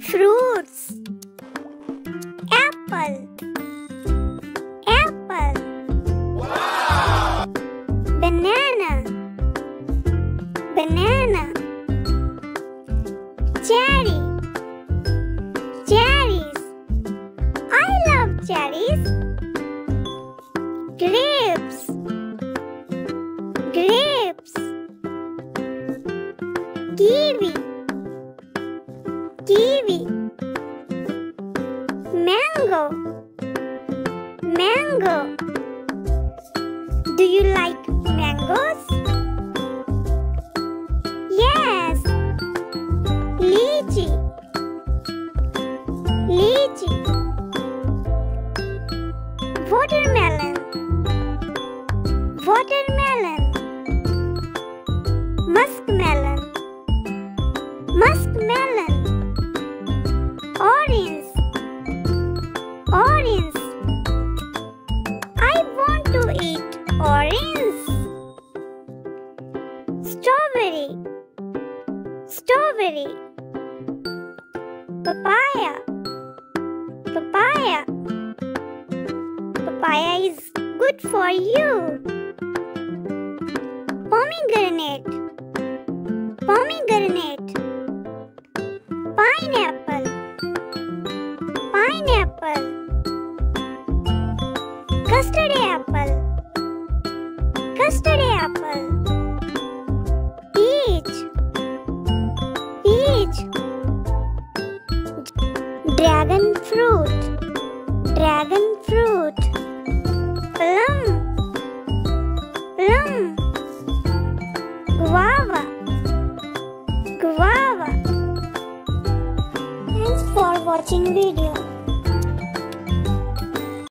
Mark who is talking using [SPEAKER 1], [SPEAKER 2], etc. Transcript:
[SPEAKER 1] Fruits. Apple. Apple. wow. Banana. Banana. Cherry. Cherries. I love cherries. Grapes. Grapes. Kiwi. Mango. Mango. Do you like mangoes? Strawberry. Papaya. Papaya. Papaya is good for you. Pomegranate. Pomegranate. Pineapple. Pineapple. Custard apple. Custard apple. Fruit. Dragon fruit. Plum. Plum. Guava. Guava. Thanks for watching video.